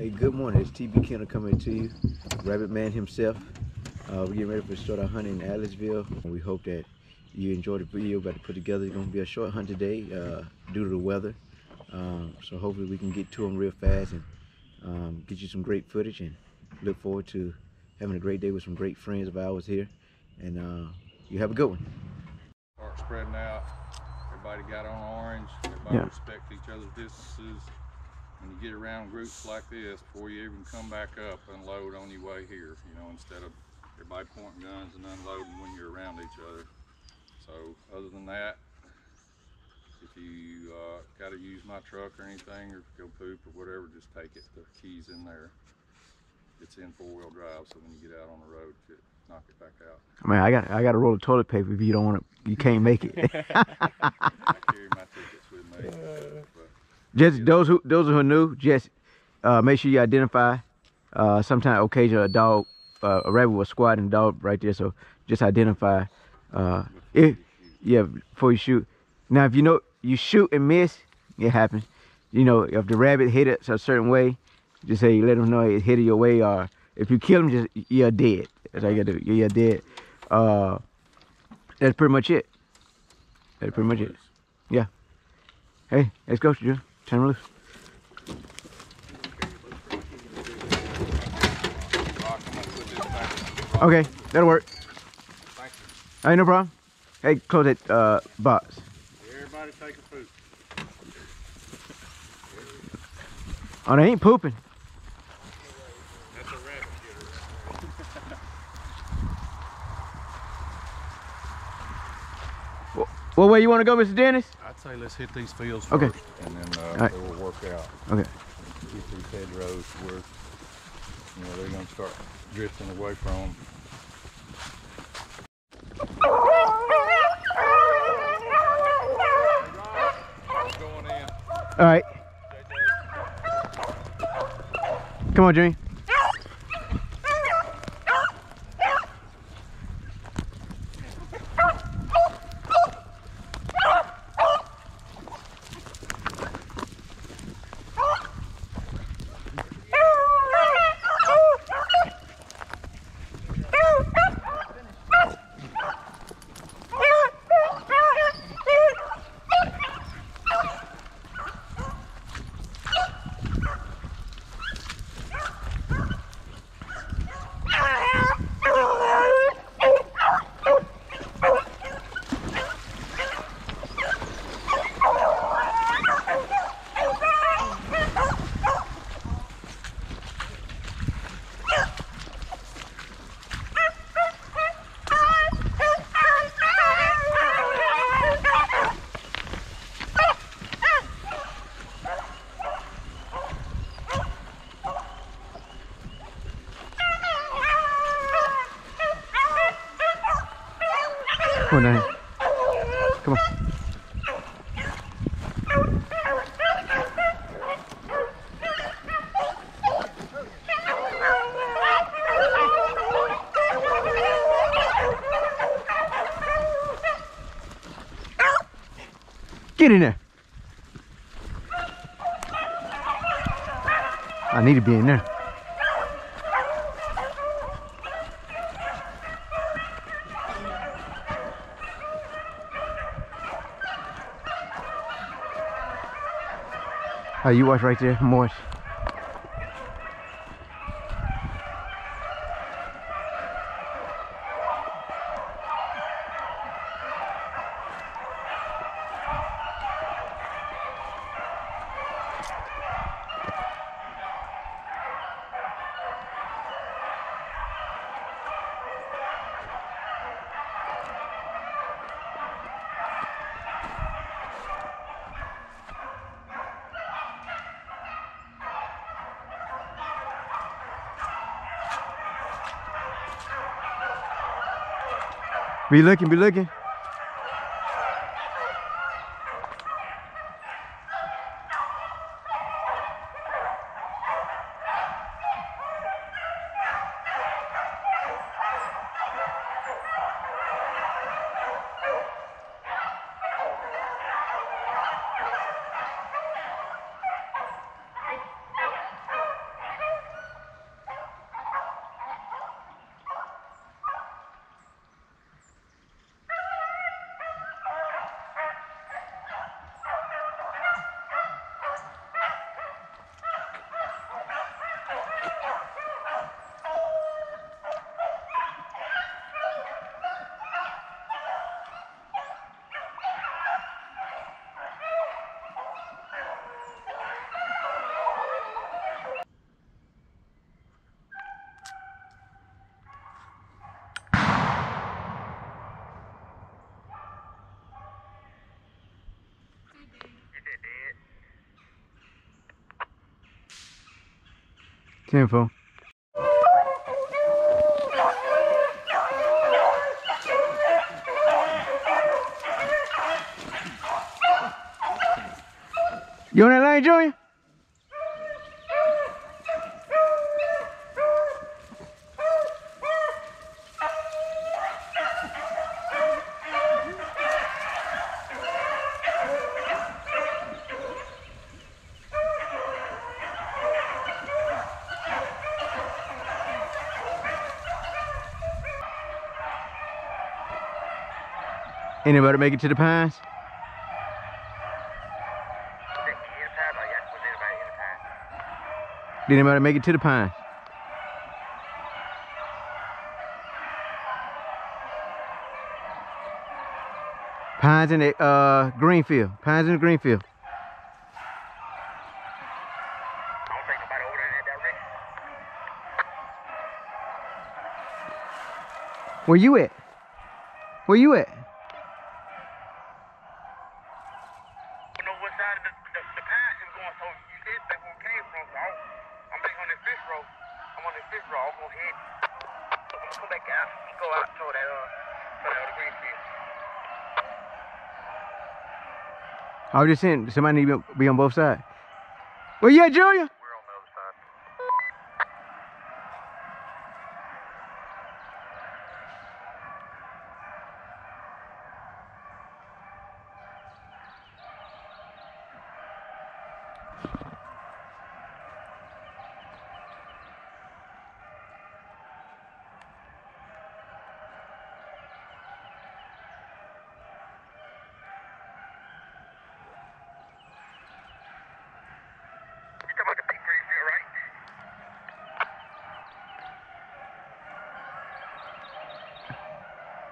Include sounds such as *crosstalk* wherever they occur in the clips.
Hey, good morning. It's TB Kennel coming to you, Rabbit Man himself. Uh, we're getting ready for start our hunt in Aliceville. We hope that you enjoyed the video about to put together. It's going to be a short hunt today uh, due to the weather. Um, so hopefully we can get to them real fast and um, get you some great footage and look forward to having a great day with some great friends of ours here. And uh, you have a good one. Start spreading out. Everybody got on orange. Everybody Yeah. respect each other's distances. When you get around groups like this, before you even come back up, unload on your way here. You know, instead of everybody pointing guns and unloading when you're around each other. So other than that, if you uh, got to use my truck or anything, or go poop or whatever, just take it. The keys in there. It's in four-wheel drive, so when you get out on the road, it, knock it back out. I mean, I got I got a roll of toilet paper if you don't want to, you can't make it. *laughs* I carry my tickets with me. *laughs* But Just those who those who are new, just uh, make sure you identify. Uh, sometimes occasionally a dog, uh, a rabbit will squat and a dog right there. So just identify. Uh, if yeah, before you shoot. Now if you know you shoot and miss, it happens. You know if the rabbit hit it a certain way, just say let them know it hit it your way. Or if you kill them, just you're dead. That's all you gotta do. You're dead. Uh, that's pretty much it. That's pretty much it. Yeah. Hey, let's go, Drew. 'Em loose. Rock, I'm gonna put this back. Okay, that'll work. Thank you. Hey, no problem. Hey, close that uh, box. Everybody take a poop. Oh, they ain't pooping. That's a rabbit getter. What way you want to go, Mr. Dennis? Say let's hit these fields Okay. first, and then uh, Alright. it will work out. Okay. Get these hedgerows where you know they're gonna start drifting away from. Going. All right. Come on, Jimmy. Oh, Come on down. Come on. Get in there. I need to be in there. Oh, you watch right there, Morris. Be looking, be looking. You on that lane, Junior? Anybody make it to the pines? Did anybody make it to the pines? Pines in the uh, Greenfield. Pines in the Greenfield. Where you at? Where you at? don't know what side of the, the, the path is going, so you said that's where it came from. So I'm, I'm back on this fish road. I'm on this fish road. I'm gonna head. So I'm gonna come back out and go out toward that uh, toward that other green field. I was just saying somebody need to be on both sides. Well, yeah, Julia? We're on the other side. You talking about the big green field, right?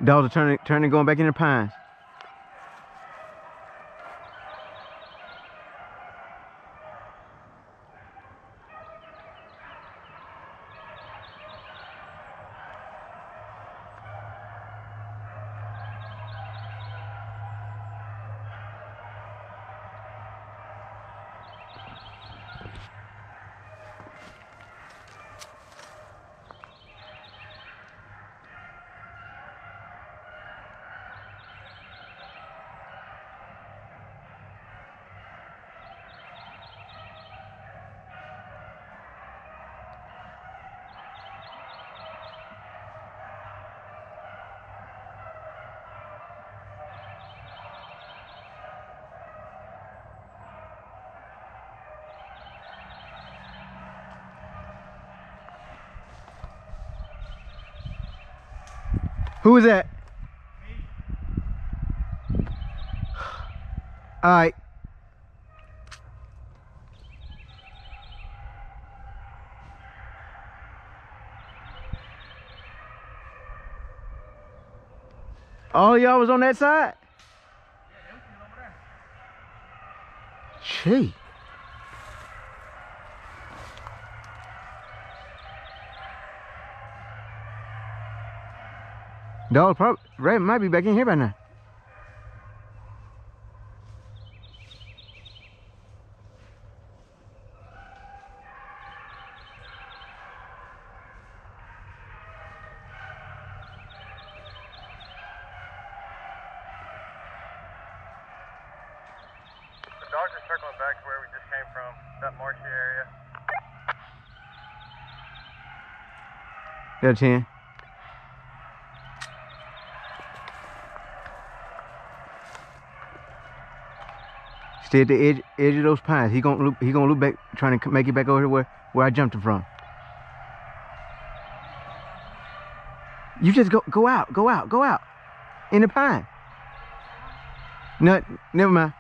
Dogs are turning, turning, going back in the pines. Who was that? All right. All y'all was on that side? Gee. Dog probably Ray might be back in here by now. The dogs are circling back to where we just came from, that marshy area. There, 10. Stay at the edge, edge of those pines. He gonna loop, he gonna loop back, trying to make it back over here where, where I jumped him from. You just go, go out, go out, go out, in the pine. No, never mind.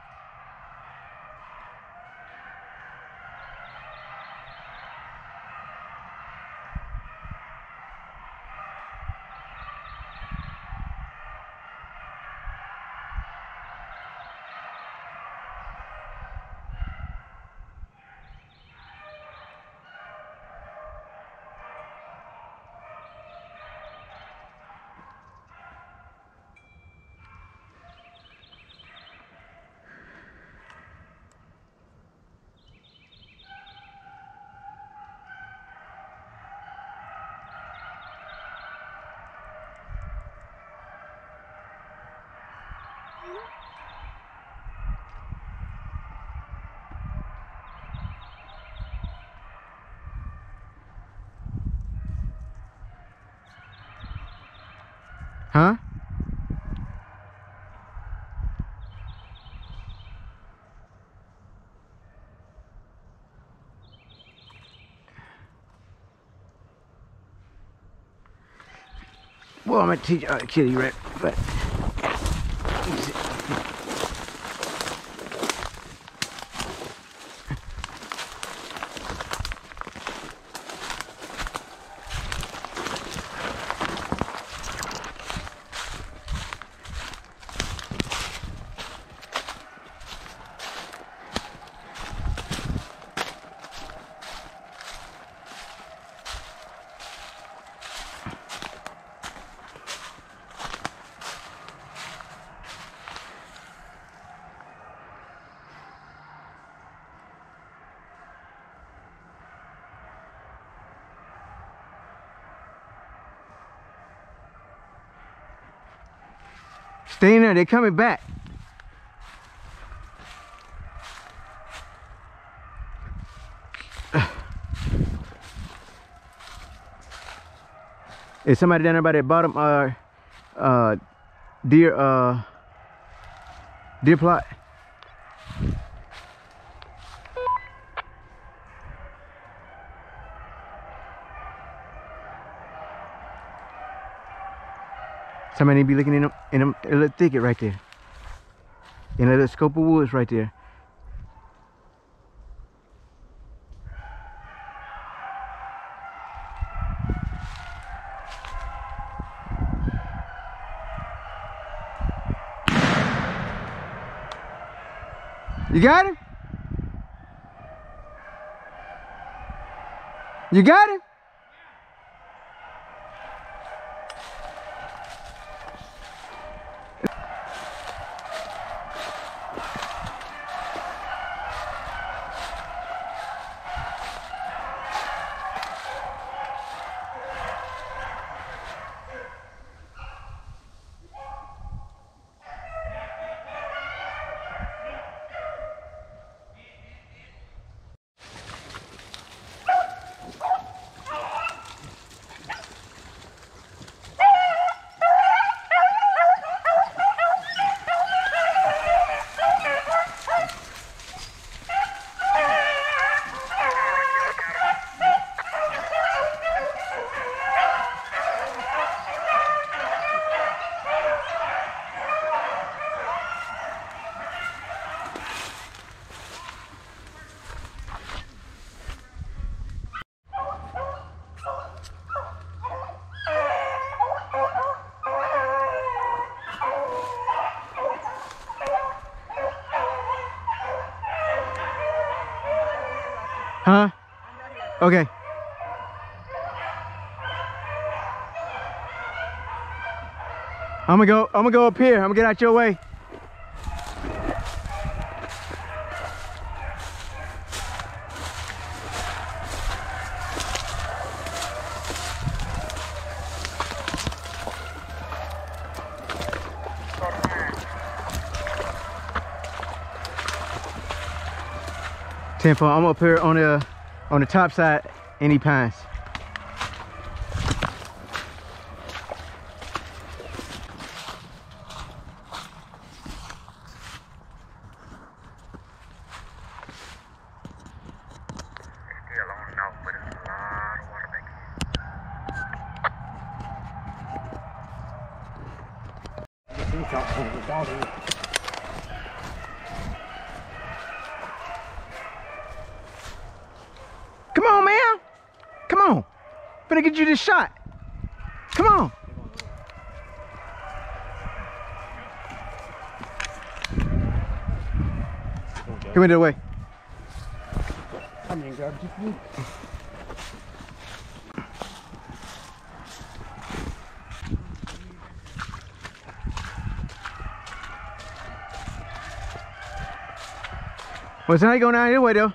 Huh? Well, I'm gonna teach uh, kitty rat, but stay in there. They're coming back. Is somebody down there by that bottom uh uh deer uh deer plot? Somebody be looking in them in them a little thicket right there. In a little scope of woods right there. You got him? You got him? Huh? Okay. I'm gonna go, I'm gonna go up here. I'm gonna get out your way. Tempo, I'm up here on the on the top side, any pines but it's a lot of water back here. Come on, man. Come on. Finna get you this shot. Come on. Come in the way. Well, it's not going down either way though.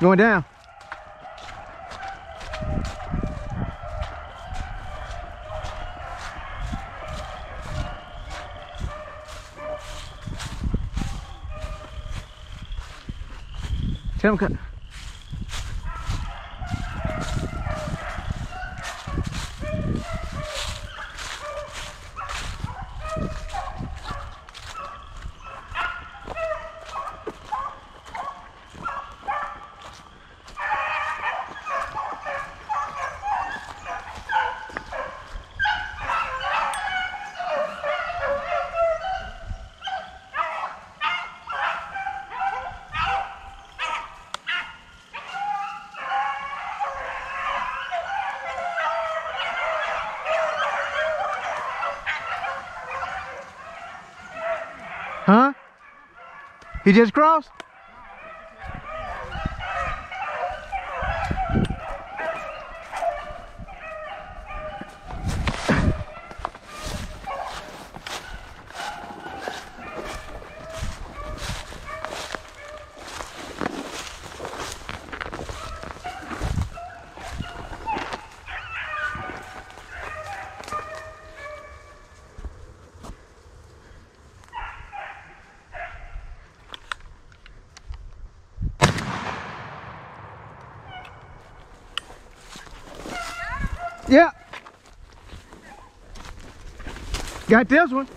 Going down. Tell him come. Huh? He just crossed? Yeah. Got this one.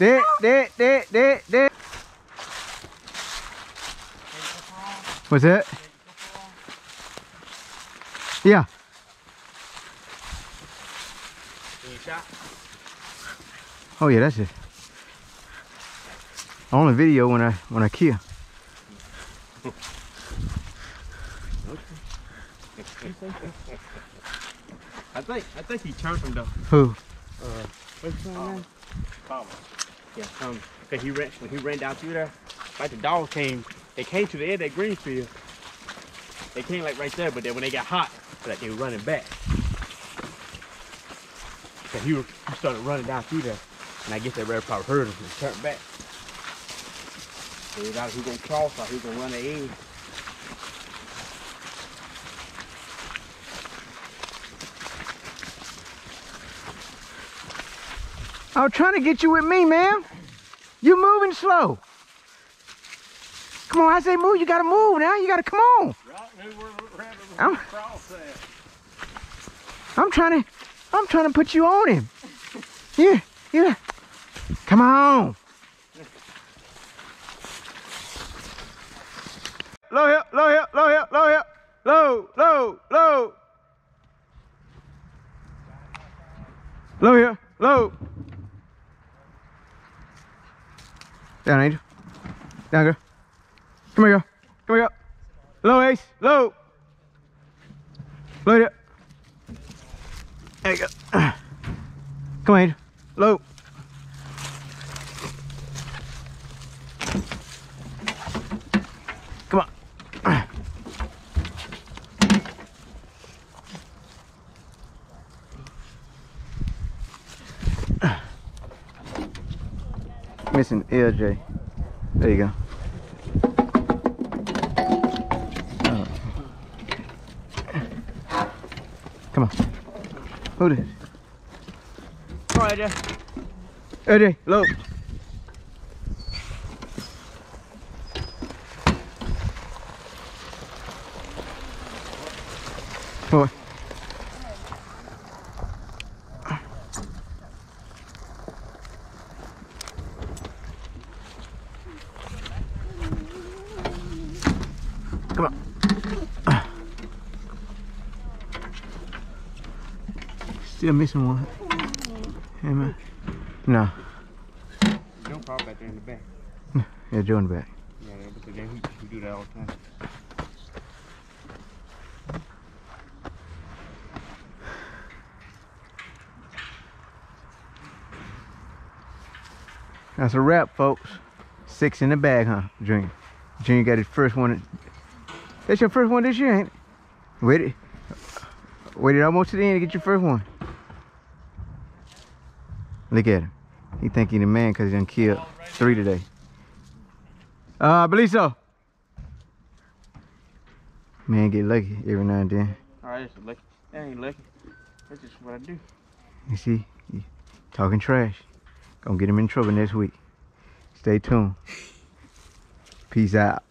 There, there, there, there. What's that? Yeah. Oh yeah, that's it. The video when I when I kill. I think I think he turned him though. Who? Uh, What's his name? Thomas. Yeah, Thomas. Cause he ran when he ran down through there, like the dogs came, they came to the end of that green field. They came like right there, but then when they got hot, like they were running back. So he, was- he started running down through there, and I guess that rabbit probably heard him and turned back. So he thought he was gonna cross or he was gonna run the edge. I was trying to get you with me, man. You moving slow. Come on, I say move. You gotta move now. You gotta come on. I'm, I'm trying to, I'm trying to put you on him. Yeah, yeah. Come on. Low hill, low hill, low hill, low hill. Low, low, low. Low hill, low. Down, Angel. Down, girl. Come here, girl. Come here, girl. Low, Ace. Low. Low there. There you go. Come on, Angel. Low. Come on. Missing LJ. There you go. Oh. Come on. Hold it. All right, there. LJ, low. Still missing one. Hey, man. No. Don't fall back there in the back. Yeah, Joe in the back. Yeah, because then he, he do that all the time. That's a wrap, folks. Six in the bag, huh, Junior? Junior got his first one. That's your first one this year, ain't it? Waited, waited almost to the end to get your first one. Look at him. He think he the man because he done killed three today. Uh, I believe so. Man, get lucky every now and then. All right, that's lucky. That ain't lucky. That's just what I do. You see, talking trash. Gonna get him in trouble next week. Stay tuned. Peace out.